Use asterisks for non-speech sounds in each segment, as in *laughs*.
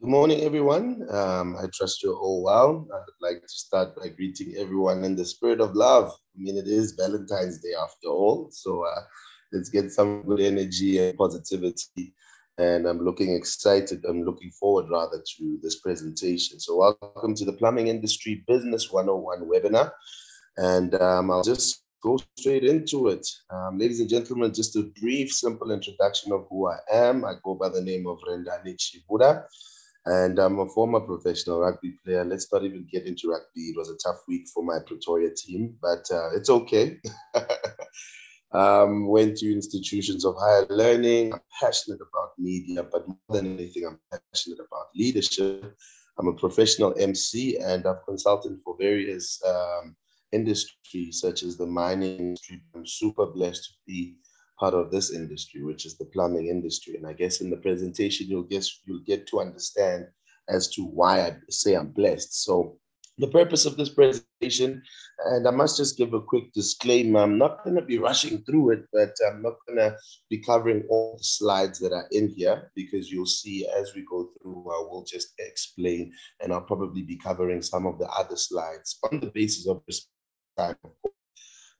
Good morning, everyone. Um, I trust you're all well. I'd like to start by greeting everyone in the spirit of love. I mean, it is Valentine's Day after all, so uh, let's get some good energy and positivity. And I'm looking excited. I'm looking forward rather to this presentation. So, welcome to the Plumbing Industry Business 101 webinar. And um, I'll just go straight into it. Um, ladies and gentlemen, just a brief, simple introduction of who I am. I go by the name of Rendani Chivula and I'm a former professional rugby player. Let's not even get into rugby. It was a tough week for my Pretoria team, but uh, it's okay. *laughs* um, went to institutions of higher learning. I'm passionate about media, but more than anything, I'm passionate about leadership. I'm a professional MC, and I've consulted for various um, industries, such as the mining industry. I'm super blessed to be part of this industry, which is the plumbing industry. And I guess in the presentation, you'll guess you'll get to understand as to why I say I'm blessed. So the purpose of this presentation, and I must just give a quick disclaimer, I'm not going to be rushing through it, but I'm not going to be covering all the slides that are in here because you'll see as we go through, I will just explain, and I'll probably be covering some of the other slides on the basis of this time, of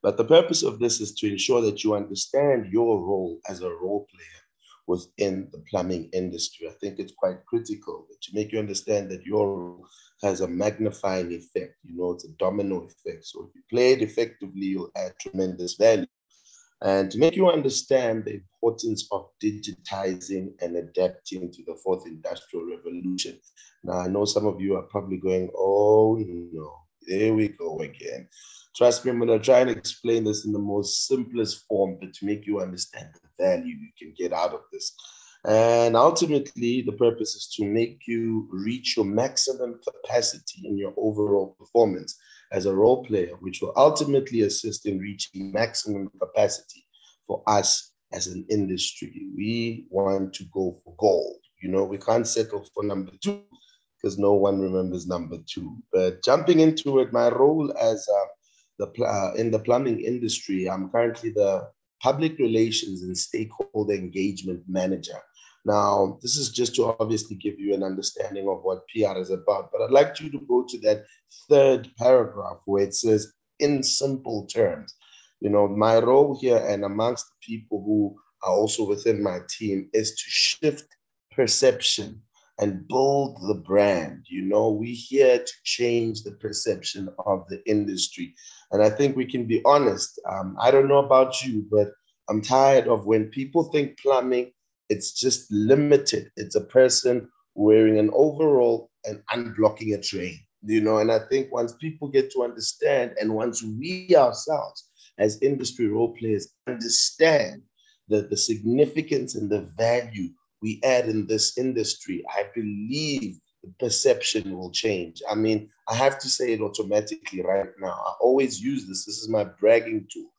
but the purpose of this is to ensure that you understand your role as a role player within the plumbing industry. I think it's quite critical to make you understand that your role has a magnifying effect. You know, it's a domino effect. So if you play it effectively, you'll add tremendous value. And to make you understand the importance of digitizing and adapting to the fourth industrial revolution. Now, I know some of you are probably going, oh no, there we go again. Trust me, I'm going to try and explain this in the most simplest form, but to make you understand the value you can get out of this. And ultimately, the purpose is to make you reach your maximum capacity in your overall performance as a role player, which will ultimately assist in reaching maximum capacity for us as an industry. We want to go for gold. You know, we can't settle for number two because no one remembers number two. But jumping into it, my role as a the uh, in the plumbing industry. I'm currently the public relations and stakeholder engagement manager. Now, this is just to obviously give you an understanding of what PR is about, but I'd like you to go to that third paragraph where it says, in simple terms. You know, my role here and amongst the people who are also within my team is to shift perception and build the brand. You know, we're here to change the perception of the industry. And I think we can be honest. Um, I don't know about you, but I'm tired of when people think plumbing, it's just limited. It's a person wearing an overall and unblocking a drain, you know. And I think once people get to understand, and once we ourselves as industry role players understand the, the significance and the value we add in this industry, I believe the perception will change. I mean, I have to say it automatically right now. I always use this. This is my bragging tool.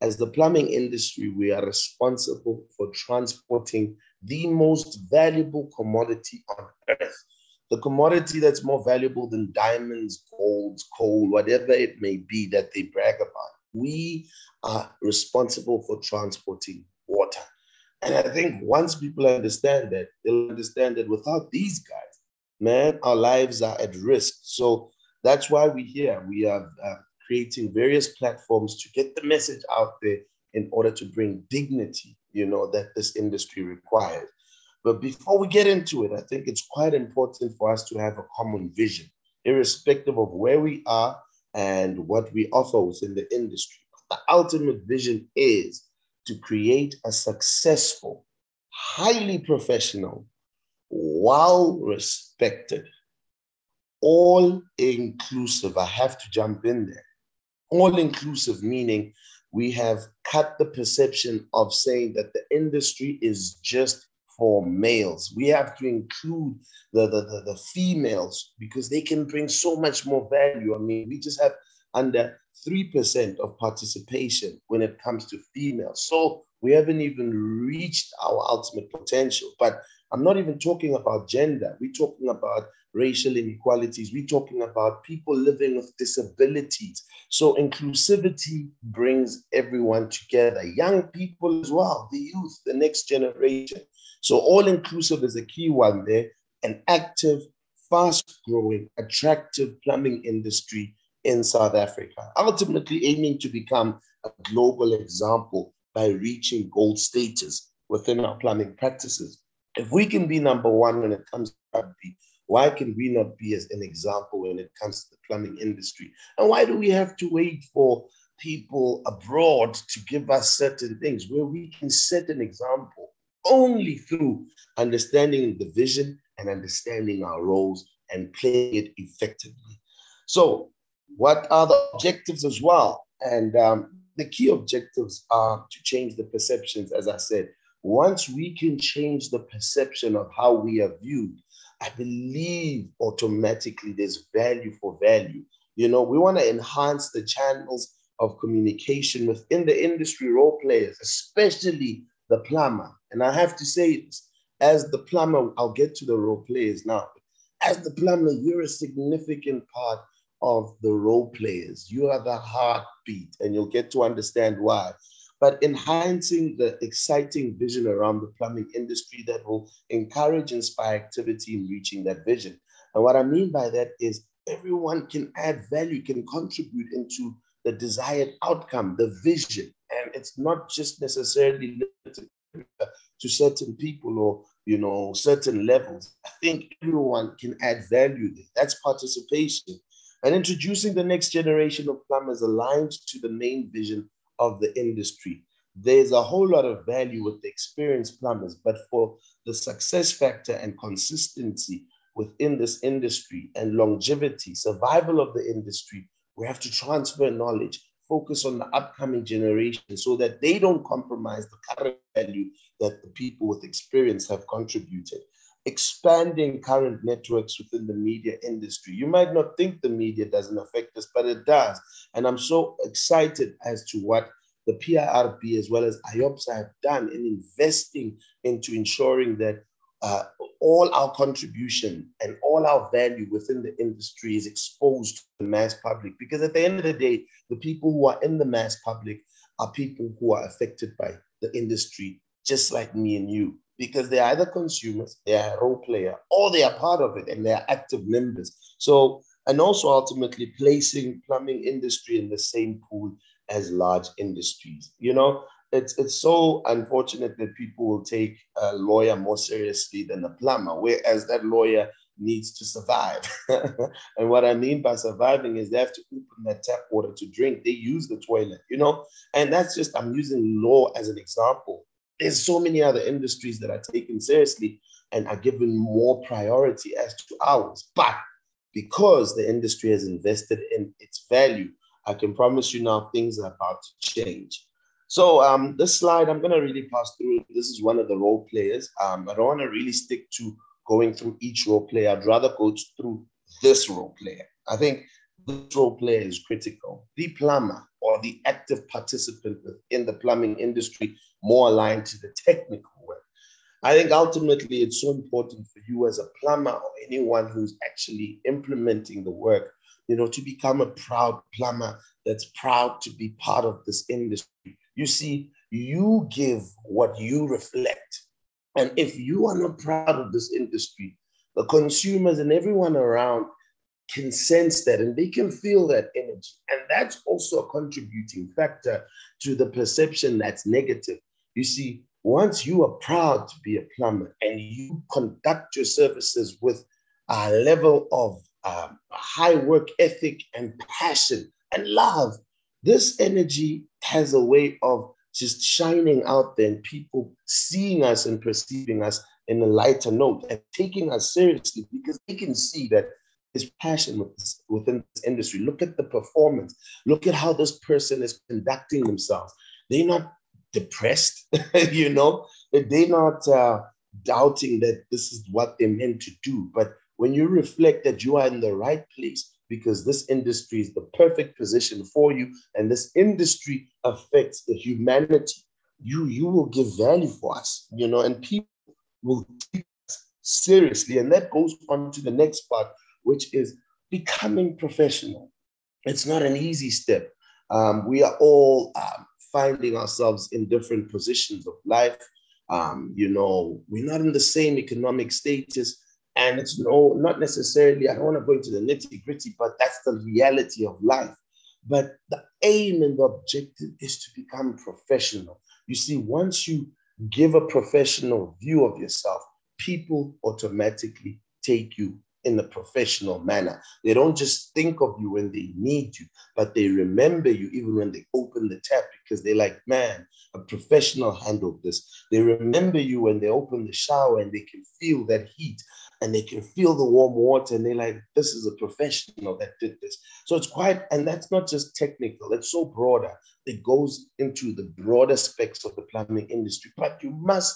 As the plumbing industry, we are responsible for transporting the most valuable commodity on earth. The commodity that's more valuable than diamonds, gold, coal, whatever it may be that they brag about. We are responsible for transporting water. And I think once people understand that, they'll understand that without these guys, man, our lives are at risk. So that's why we're here. We are uh, creating various platforms to get the message out there in order to bring dignity, you know, that this industry requires. But before we get into it, I think it's quite important for us to have a common vision, irrespective of where we are and what we offer within the industry. The ultimate vision is to create a successful, highly professional, well respected, all inclusive. I have to jump in there. All inclusive, meaning we have cut the perception of saying that the industry is just for males. We have to include the, the, the, the, females because they can bring so much more value. I mean, we just have under 3% of participation when it comes to females. So we haven't even reached our ultimate potential. But I'm not even talking about gender. We're talking about racial inequalities. We're talking about people living with disabilities. So inclusivity brings everyone together, young people as well, the youth, the next generation. So all inclusive is a key one there. an active, fast growing, attractive plumbing industry in South Africa, ultimately aiming to become a global example by reaching gold status within our plumbing practices. If we can be number one when it comes to rugby, why can we not be as an example when it comes to the plumbing industry? And why do we have to wait for people abroad to give us certain things where we can set an example only through understanding the vision and understanding our roles and playing it effectively. So, what are the objectives as well? And um, the key objectives are to change the perceptions, as I said. Once we can change the perception of how we are viewed, I believe automatically there's value for value. You know, we want to enhance the channels of communication within the industry role players, especially the plumber. And I have to say this as the plumber, I'll get to the role players now. As the plumber, you're a significant part of the role players. You are the heartbeat, and you'll get to understand why. But enhancing the exciting vision around the plumbing industry that will encourage, inspire activity in reaching that vision. And what I mean by that is everyone can add value, can contribute into the desired outcome, the vision. And it's not just necessarily limited to certain people or you know certain levels. I think everyone can add value there. That's participation. And introducing the next generation of plumbers aligned to the main vision of the industry. There's a whole lot of value with the experienced plumbers, but for the success factor and consistency within this industry and longevity, survival of the industry, we have to transfer knowledge, focus on the upcoming generation so that they don't compromise the current value that the people with experience have contributed. Expanding current networks within the media industry. You might not think the media doesn't affect us, but it does. And I'm so excited as to what the PIRB as well as IOPSA have done in investing into ensuring that uh, all our contribution and all our value within the industry is exposed to the mass public. Because at the end of the day, the people who are in the mass public are people who are affected by the industry, just like me and you. Because they're either consumers, they are a role player, or they are part of it and they are active members. So, and also ultimately placing plumbing industry in the same pool as large industries. You know, it's it's so unfortunate that people will take a lawyer more seriously than a plumber, whereas that lawyer needs to survive. *laughs* and what I mean by surviving is they have to open their tap water to drink. They use the toilet, you know, and that's just I'm using law as an example. There's so many other industries that are taken seriously and are given more priority as to ours. But because the industry has invested in its value, I can promise you now things are about to change. So um, this slide, I'm going to really pass through. This is one of the role players. Um, I don't want to really stick to going through each role player. I'd rather go through this role player. I think this role player is critical. The plumber or the active participant in the plumbing industry, more aligned to the technical work. I think ultimately it's so important for you as a plumber or anyone who's actually implementing the work, you know, to become a proud plumber that's proud to be part of this industry you see, you give what you reflect. And if you are not proud of this industry, the consumers and everyone around can sense that and they can feel that energy. And that's also a contributing factor to the perception that's negative. You see, once you are proud to be a plumber and you conduct your services with a level of um, high work ethic and passion and love, this energy has a way of just shining out there and people seeing us and perceiving us in a lighter note and taking us seriously because they can see that there's passion within this industry. Look at the performance. Look at how this person is conducting themselves. They're not depressed, *laughs* you know, they're not uh, doubting that this is what they're meant to do. But when you reflect that you are in the right place, because this industry is the perfect position for you and this industry affects the humanity you you will give value for us you know and people will take us seriously. And that goes on to the next part which is becoming professional. It's not an easy step. Um, we are all um, finding ourselves in different positions of life um, you know we're not in the same economic status And it's no, not necessarily, I don't want to go into the nitty gritty, but that's the reality of life. But the aim and the objective is to become professional. You see, once you give a professional view of yourself, people automatically take you in a professional manner. They don't just think of you when they need you, but they remember you even when they open the tap because they're like, man, a professional handled this. They remember you when they open the shower and they can feel that heat and they can feel the warm water and they're like, this is a professional that did this. So it's quite, and that's not just technical, it's so broader. It goes into the broader specs of the plumbing industry, but you must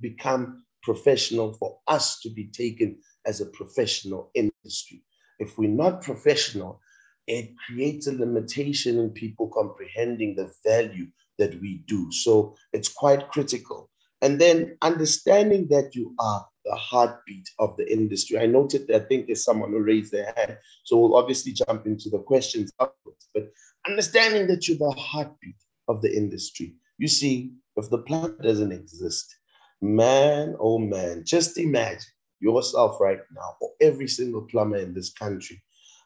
become professional for us to be taken as a professional industry. If we're not professional, it creates a limitation in people comprehending the value that we do. So it's quite critical. And then understanding that you are the heartbeat of the industry. I noted that I think there's someone who raised their hand. So we'll obviously jump into the questions afterwards. But understanding that you're the heartbeat of the industry. You see, if the plant doesn't exist, man, oh man, just imagine yourself right now, or every single plumber in this country,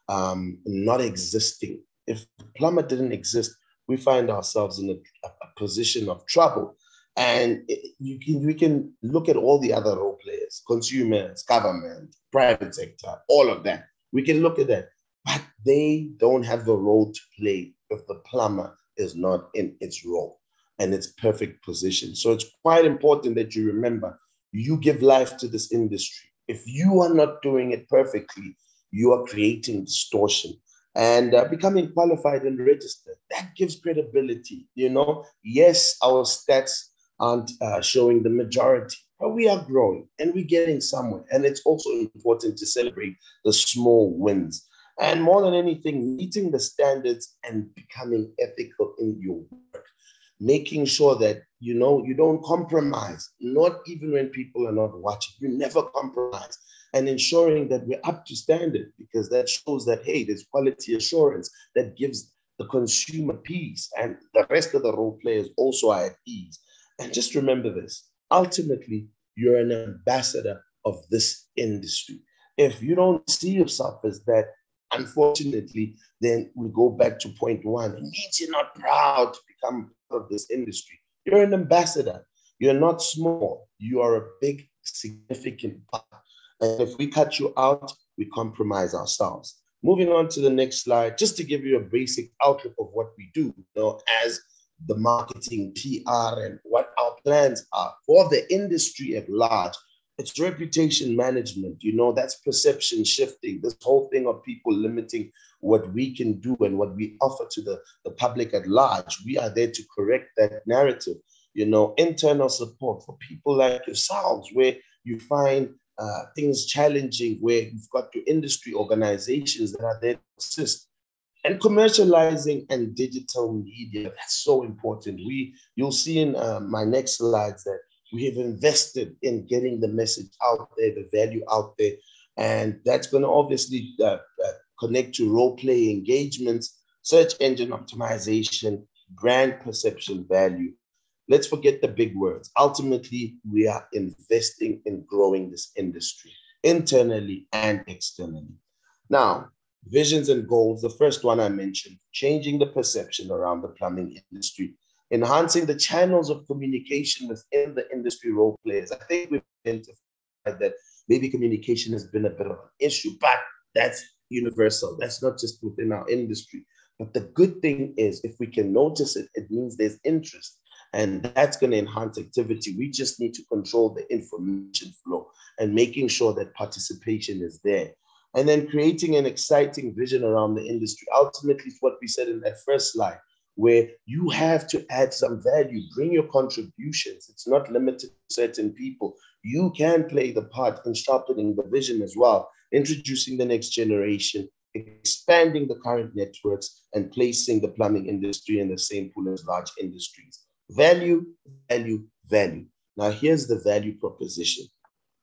um, not existing. If the plumber didn't exist, we find ourselves in a, a position of trouble. And it, you can we can look at all the other role players, consumers, government, private sector, all of that. We can look at that, but they don't have the role to play if the plumber is not in its role and its perfect position. So it's quite important that you remember you give life to this industry. If you are not doing it perfectly, you are creating distortion and uh, becoming qualified and registered. That gives credibility. You know, yes, our stats aren't uh, showing the majority, but we are growing and we're getting somewhere. And it's also important to celebrate the small wins. And more than anything, meeting the standards and becoming ethical in your work making sure that you know you don't compromise. Not even when people are not watching. You never compromise. And ensuring that we're up to standard because that shows that hey there's quality assurance that gives the consumer peace and the rest of the role players also are at ease. And just remember this ultimately you're an ambassador of this industry. If you don't see yourself as that unfortunately then we go back to point one. It means you're not proud to become part of this industry. You're an ambassador. You're not small. You are a big, significant part. And if we cut you out, we compromise ourselves. Moving on to the next slide, just to give you a basic outlook of what we do, you know, as the marketing, PR, and what our plans are for the industry at large. It's reputation management, you know, that's perception shifting. This whole thing of people limiting what we can do and what we offer to the, the public at large. We are there to correct that narrative. You know, internal support for people like yourselves, where you find uh, things challenging, where you've got your industry organizations that are there to assist. And commercializing and digital media, that's so important. We, you'll see in uh, my next slides that we have invested in getting the message out there, the value out there. And that's going to obviously uh, uh, connect to role play engagements, search engine optimization, brand perception value. Let's forget the big words. Ultimately, we are investing in growing this industry internally and externally. Now, visions and goals. The first one I mentioned, changing the perception around the plumbing industry, enhancing the channels of communication within the industry role players. I think we've identified that maybe communication has been a bit of an issue, but that's universal. That's not just within our industry. But the good thing is, if we can notice it, it means there's interest. And that's going to enhance activity. We just need to control the information flow and making sure that participation is there. And then creating an exciting vision around the industry. Ultimately, it's what we said in that first slide, where you have to add some value, bring your contributions. It's not limited to certain people. You can play the part in sharpening the vision as well introducing the next generation, expanding the current networks, and placing the plumbing industry in the same pool as large industries. Value, value, value. Now, here's the value proposition.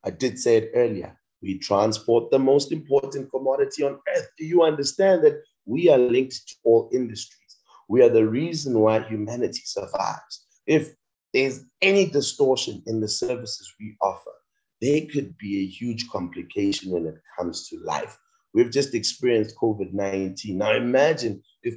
I did say it earlier. We transport the most important commodity on earth. Do you understand that we are linked to all industries? We are the reason why humanity survives. If there's any distortion in the services we offer, there could be a huge complication when it comes to life. We've just experienced COVID 19. Now imagine if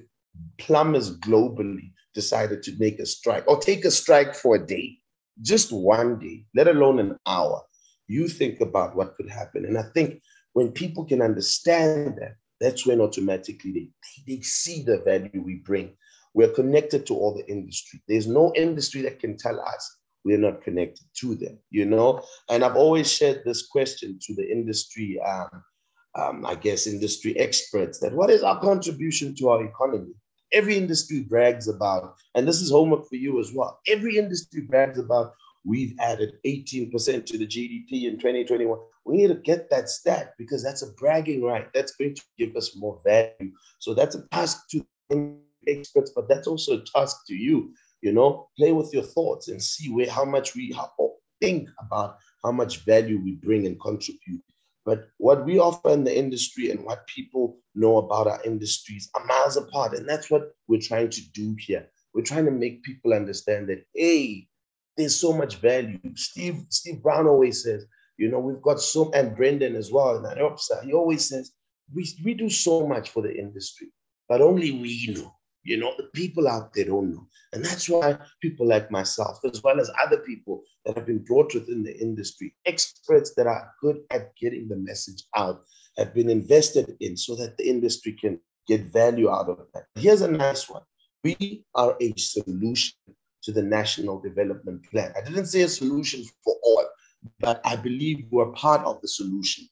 plumbers globally decided to make a strike or take a strike for a day, just one day, let alone an hour. You think about what could happen. And I think when people can understand that, that's when automatically they, they see the value we bring. We're connected to all the industry. There's no industry that can tell us we're not connected to them, you know? And I've always shared this question to the industry, um, um, I guess, industry experts that what is our contribution to our economy? Every industry brags about, and this is homework for you as well. Every industry brags about we've added 18% to the GDP in 2021. We need to get that stat because that's a bragging right. That's going to give us more value. So that's a task to experts, but that's also a task to you. You know, play with your thoughts and see where how much we think about how much value we bring and contribute. But what we offer in the industry and what people know about our industries are miles apart. And that's what we're trying to do here. We're trying to make people understand that, hey, there's so much value. Steve, Steve Brown always says, you know, we've got so, and Brendan as well, and that he always says, we, we do so much for the industry, but only we know. You know, the people out there don't know. And that's why people like myself, as well as other people that have been brought within the industry, experts that are good at getting the message out, have been invested in so that the industry can get value out of that. Here's a nice one. We are a solution to the National Development Plan. I didn't say a solution for all, but I believe we're part of the solution.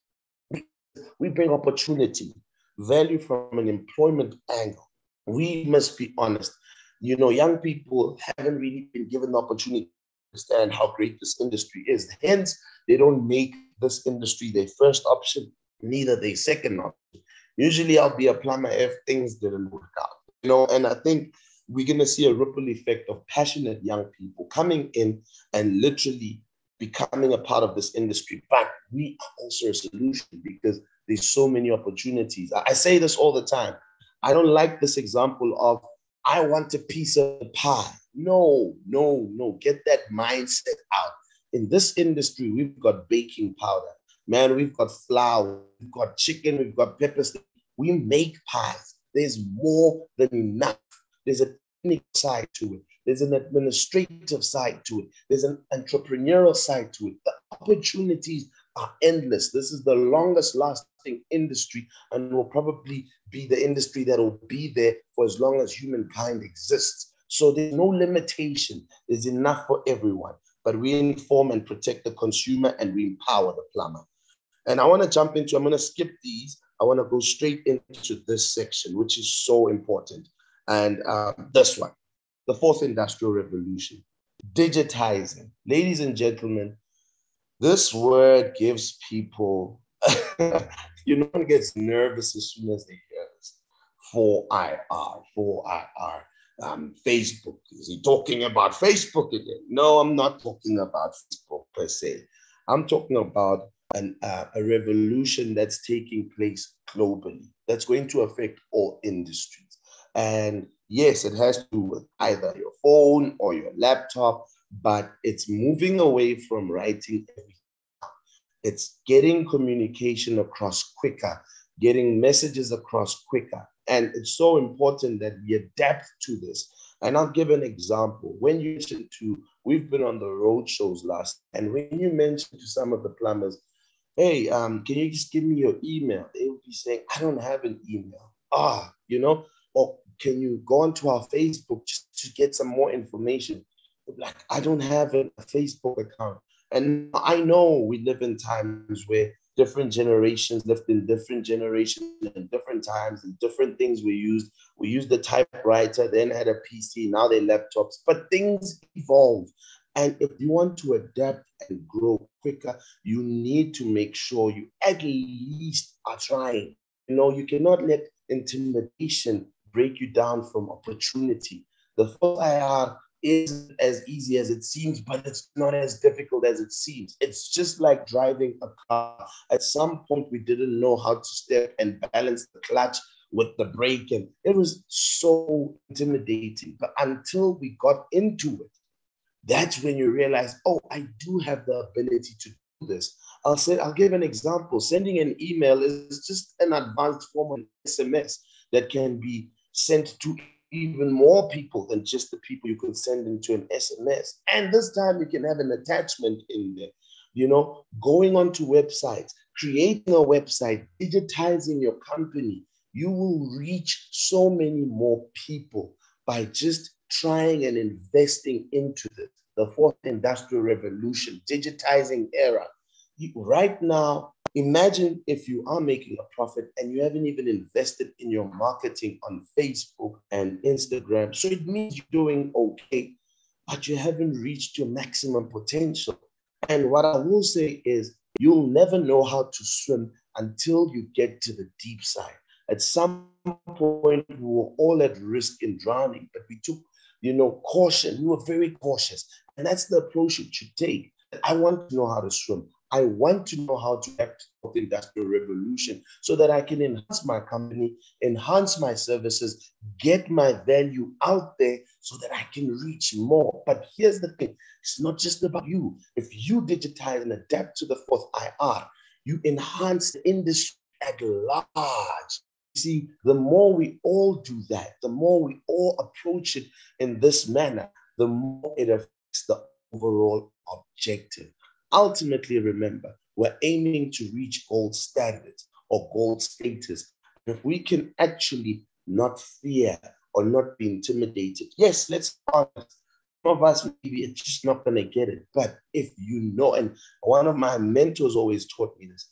We bring opportunity, value from an employment angle. We must be honest. You know, young people haven't really been given the opportunity to understand how great this industry is. Hence, they don't make this industry their first option, neither their second option. Usually, I'll be a plumber if things didn't work out. You know, and I think we're going to see a ripple effect of passionate young people coming in and literally becoming a part of this industry. But we are also a solution because there's so many opportunities. I say this all the time. I don't like this example of I want a piece of pie. No, no, no. Get that mindset out. In this industry, we've got baking powder. Man, we've got flour, we've got chicken, we've got peppers. We make pies. There's more than enough. There's a technical side to it. There's an administrative side to it. There's an entrepreneurial side to it. The opportunities are endless. This is the longest lasting industry and will probably be the industry that will be there for as long as humankind exists. So there's no limitation. There's enough for everyone. But we inform and protect the consumer and we empower the plumber. And I want to jump into, I'm going to skip these. I want to go straight into this section, which is so important. And uh, this one, the fourth industrial revolution, digitizing. Ladies and gentlemen, this word gives people, *laughs* you know, one gets nervous as soon as they hear this. 4IR, 4IR. Um, Facebook. Is he talking about Facebook again? No, I'm not talking about Facebook per se. I'm talking about an, uh, a revolution that's taking place globally that's going to affect all industries. And yes, it has to do with either your phone or your laptop, but it's moving away from writing everything. It's getting communication across quicker, getting messages across quicker. And it's so important that we adapt to this. And I'll give an example. When you listen to, we've been on the road shows last, and when you mention to some of the plumbers, hey, um, can you just give me your email? They would be saying, I don't have an email. Ah, you know, or can you go onto our Facebook just to get some more information? Like, I don't have a Facebook account. And I know we live in times where different generations lived in different generations and different times and different things we used. We used the typewriter, then had a PC, now they're laptops, but things evolve. And if you want to adapt and grow quicker, you need to make sure you at least are trying. You know, you cannot let intimidation break you down from opportunity. The first IR isn't as easy as it seems, but it's not as difficult as it seems. It's just like driving a car. At some point, we didn't know how to step and balance the clutch with the brake, and it was so intimidating. But until we got into it, that's when you realize, oh, I do have the ability to do this. I'll say, I'll give an example. Sending an email is just an advanced form of SMS that can be sent to even more people than just the people you can send into an SMS. And this time you can have an attachment in there. You know, going onto websites, creating a website, digitizing your company, you will reach so many more people by just trying and investing into this. The fourth industrial revolution, digitizing era. Right now, imagine if you are making a profit and you haven't even invested in your marketing on Facebook and Instagram. So it means you're doing okay, but you haven't reached your maximum potential. And what I will say is, you'll never know how to swim until you get to the deep side. At some point, we were all at risk in drowning, but we took, you know, caution. We were very cautious. And that's the approach you should take. I want to know how to swim. I want to know how to act of the industrial revolution so that I can enhance my company, enhance my services, get my value out there so that I can reach more. But here's the thing it's not just about you. If you digitize and adapt to the fourth IR, you enhance the industry at large. See, the more we all do that, the more we all approach it in this manner, the more it affects the overall objective. Ultimately, remember, we're aiming to reach gold standards or gold status. If we can actually not fear or not be intimidated, yes, let's. Some of us maybe it's just not going to get it. But if you know, and one of my mentors always taught me this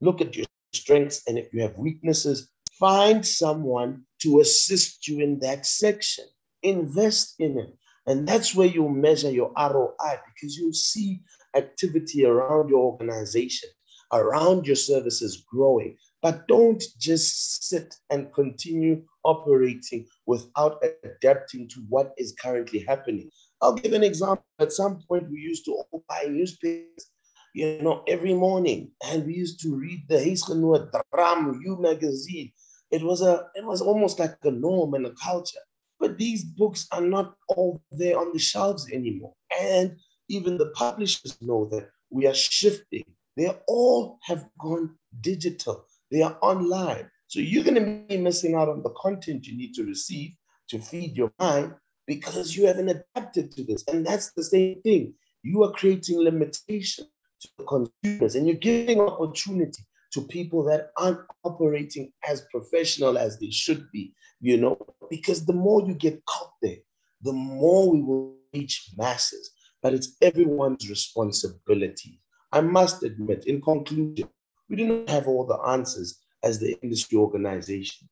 look at your strengths, and if you have weaknesses, find someone to assist you in that section. Invest in it. And that's where you measure your ROI because you'll see activity around your organization, around your services growing. But don't just sit and continue operating without adapting to what is currently happening. I'll give an example. At some point, we used to all buy newspapers, you know, every morning, and we used to read the Huisgenoot Drum YOU magazine. It was a, it was almost like a norm and a culture. But these books are not all there on the shelves anymore. And even the publishers know that we are shifting. They all have gone digital, they are online. So you're going to be missing out on the content you need to receive to feed your mind because you haven't adapted to this. And that's the same thing. You are creating limitation to the consumers and you're giving opportunity to people that aren't operating as professional as they should be, you know, because the more you get caught there, the more we will reach masses but it's everyone's responsibility. I must admit, in conclusion, we do not have all the answers as the industry organization.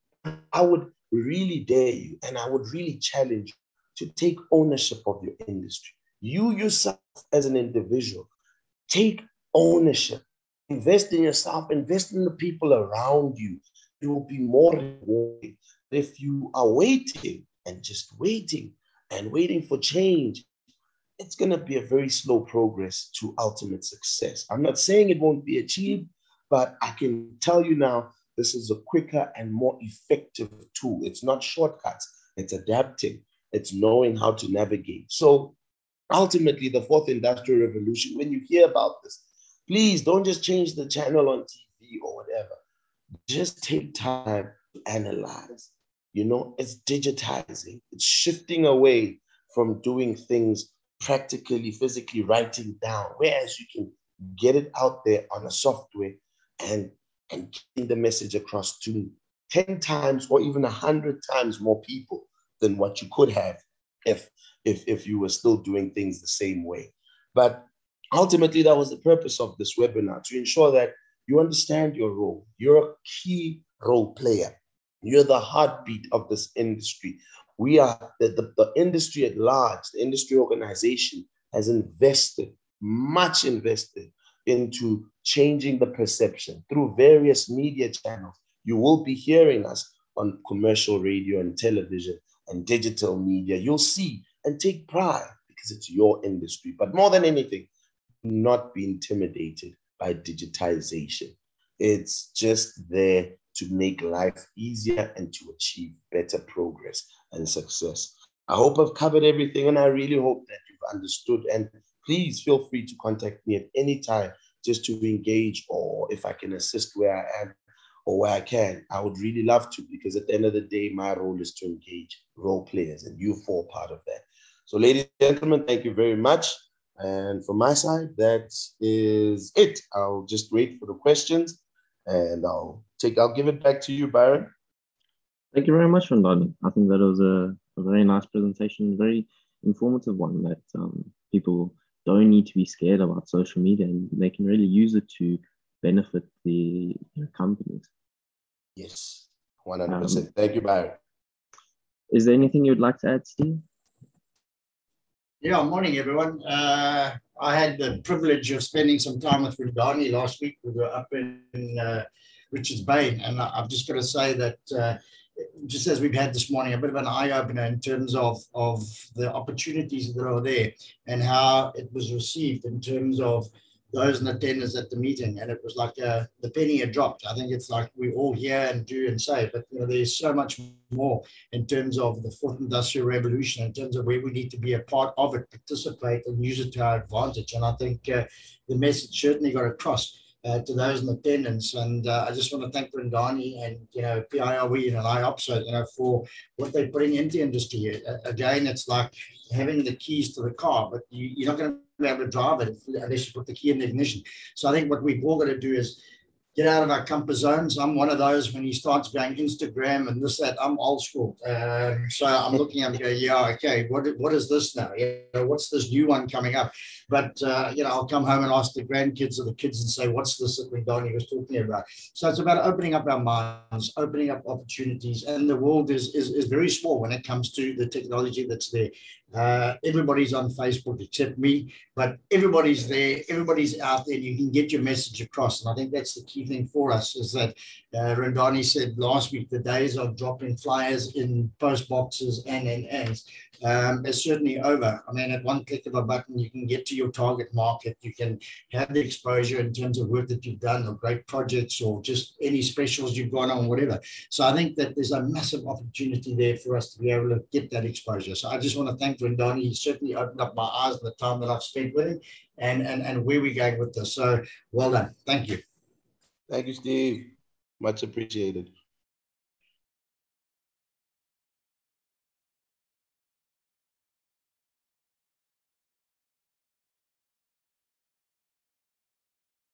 I would really dare you and I would really challenge you to take ownership of your industry. You yourself, as an individual, take ownership. Invest in yourself, invest in the people around you. It will be more rewarding. If you are waiting and just waiting and waiting for change it's going to be a very slow progress to ultimate success. I'm not saying it won't be achieved, but I can tell you now, this is a quicker and more effective tool. It's not shortcuts, it's adapting, it's knowing how to navigate. So ultimately, the fourth industrial revolution, when you hear about this, please don't just change the channel on TV or whatever. Just take time to analyze. You know, it's digitizing, it's shifting away from doing things practically, physically writing down, whereas you can get it out there on a software and, and getting the message across to 10 times or even 100 times more people than what you could have if, if, if you were still doing things the same way. But ultimately, that was the purpose of this webinar to ensure that you understand your role. You're a key role player. You're the heartbeat of this industry we are the, the, the industry at large, the industry organization has invested, much invested into changing the perception through various media channels. You will be hearing us on commercial radio and television and digital media. You'll see and take pride because it's your industry. But more than anything, not be intimidated by digitization. It's just there to make life easier and to achieve better progress and success. I hope I've covered everything and I really hope that you've understood. And please feel free to contact me at any time just to engage or if I can assist where I am or where I can, I would really love to because at the end of the day, my role is to engage role players and you fall part of that. So, ladies and gentlemen, thank you very much. And from my side, that is it. I'll just wait for the questions and I'll take I'll give it back to you, Byron. Thank you very much, Rendani. I think that was a, a very nice presentation, very informative one that um, people don't need to be scared about social media and they can really use it to benefit the companies. Yes, 100%. Um, Thank you, Byron. Is there anything you'd like to add, Steve? Yeah, morning, everyone. Uh, I had the privilege of spending some time with Rendani last week. We were up in uh, Richards Bay, and I've just got to say that uh, just as we've had this morning, a bit of an eye opener in terms of, of the opportunities that are there and how it was received in terms of those in attendance at the meeting, and it was like the penny had dropped. I think it's like we all hear and do and say, but you know, there's so much more in terms of the fourth industrial revolution, in terms of where we need to be a part of it, participate, and use it to our advantage. And I think uh, the message certainly got across. Uh, to those in attendance. And uh, I just want to thank Rendani and, you know, PIRB and IOPSA, you know, for what they're putting into industry. Again, it's like having the keys to the car, but you, are not going to be able to drive it unless you put the key in the ignition. So I think what we've all got to do is get out of our comfort zones. I'm one of those when he starts going Instagram and this, that, I'm old school. Um, so I'm looking at him go, yeah, okay, what, what is this now? What's this new one coming up? But, uh, you know, I'll come home and ask the grandkids or the kids and say, what's this that Donnie was talking about? So it's about opening up our minds, opening up opportunities. And the world is, is, is very small when it comes to the technology that's there. Uh, everybody's on Facebook except me, but everybody's there. Everybody's out there. And you can get your message across, and I think that's the key thing for us. Is that uh, Rendani said last week the days of dropping flyers in post boxes and and and um, is certainly over. I mean, at one click of a button, you can get to your target market. You can have the exposure in terms of work that you've done, or great projects, or just any specials you've gone on, whatever. So I think that there's a massive opportunity there for us to be able to get that exposure. So I just want to thank Rendani. He certainly opened up my eyes the time that I've spent with him, and and and where we're going with this. So well done. Thank you. Thank you, Steve. Much appreciated.